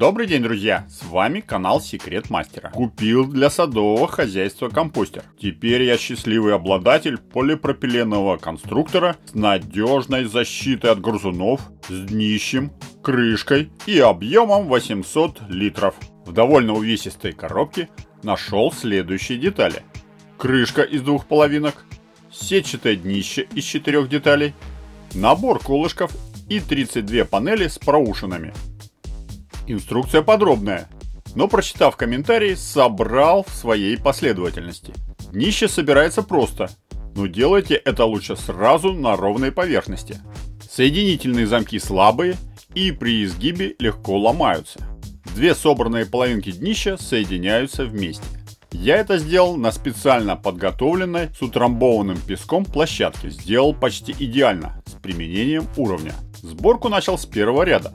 Добрый день, друзья! С вами канал Секрет Мастера. Купил для садового хозяйства компостер. Теперь я счастливый обладатель полипропиленового конструктора с надежной защитой от грызунов, с днищем, крышкой и объемом 800 литров. В довольно увесистой коробке нашел следующие детали. Крышка из двух половинок, сетчатое днище из четырех деталей, набор колышков и 32 панели с проушинами. Инструкция подробная, но прочитав комментарии, собрал в своей последовательности. Днище собирается просто, но делайте это лучше сразу на ровной поверхности. Соединительные замки слабые и при изгибе легко ломаются. Две собранные половинки днища соединяются вместе. Я это сделал на специально подготовленной с утрамбованным песком площадке. Сделал почти идеально, с применением уровня. Сборку начал с первого ряда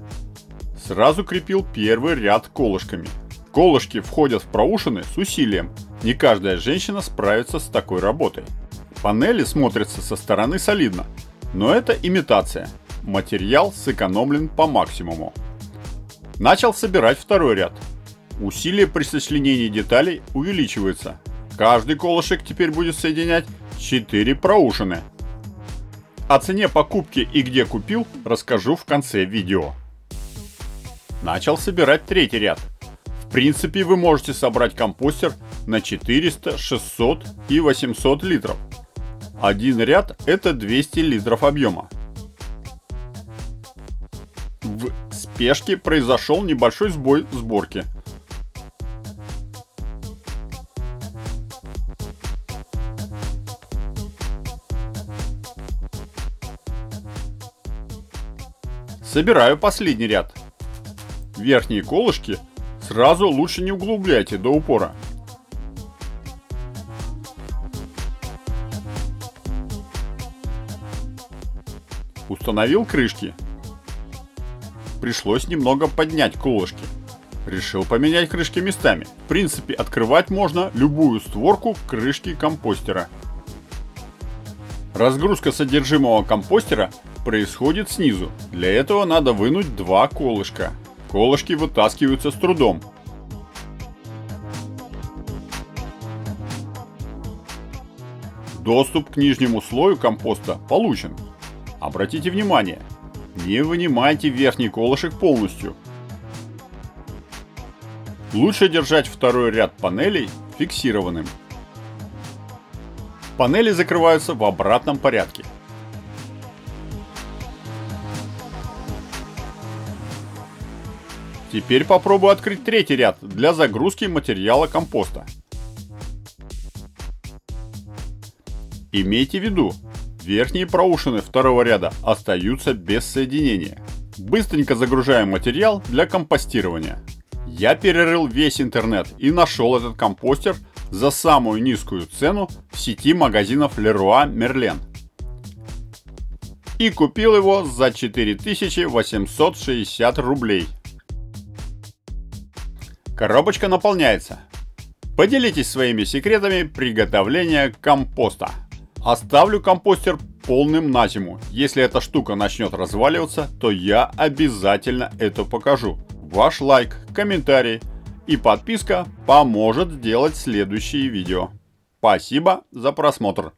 сразу крепил первый ряд колышками. Колышки входят в проушины с усилием. Не каждая женщина справится с такой работой. Панели смотрятся со стороны солидно, но это имитация. Материал сэкономлен по максимуму. Начал собирать второй ряд. Усилие при сочленении деталей увеличивается. Каждый колышек теперь будет соединять 4 проушины. О цене покупки и где купил расскажу в конце видео начал собирать третий ряд. В принципе, вы можете собрать компостер на 400, 600 и 800 литров. Один ряд это 200 литров объема. В спешке произошел небольшой сбой сборки. Собираю последний ряд верхние колышки сразу лучше не углубляйте до упора. Установил крышки. Пришлось немного поднять колышки. Решил поменять крышки местами. В принципе, открывать можно любую створку крышки компостера. Разгрузка содержимого компостера происходит снизу. Для этого надо вынуть два колышка. Колышки вытаскиваются с трудом. Доступ к нижнему слою компоста получен. Обратите внимание, не вынимайте верхний колышек полностью. Лучше держать второй ряд панелей фиксированным. Панели закрываются в обратном порядке. Теперь попробую открыть третий ряд для загрузки материала компоста. Имейте в виду, верхние проушины второго ряда остаются без соединения. Быстренько загружаем материал для компостирования. Я перерыл весь интернет и нашел этот компостер за самую низкую цену в сети магазинов Leroy Merlin. И купил его за 4860 рублей. Коробочка наполняется. Поделитесь своими секретами приготовления компоста. Оставлю компостер полным на зиму. Если эта штука начнет разваливаться, то я обязательно это покажу. Ваш лайк, комментарий и подписка поможет сделать следующие видео. Спасибо за просмотр.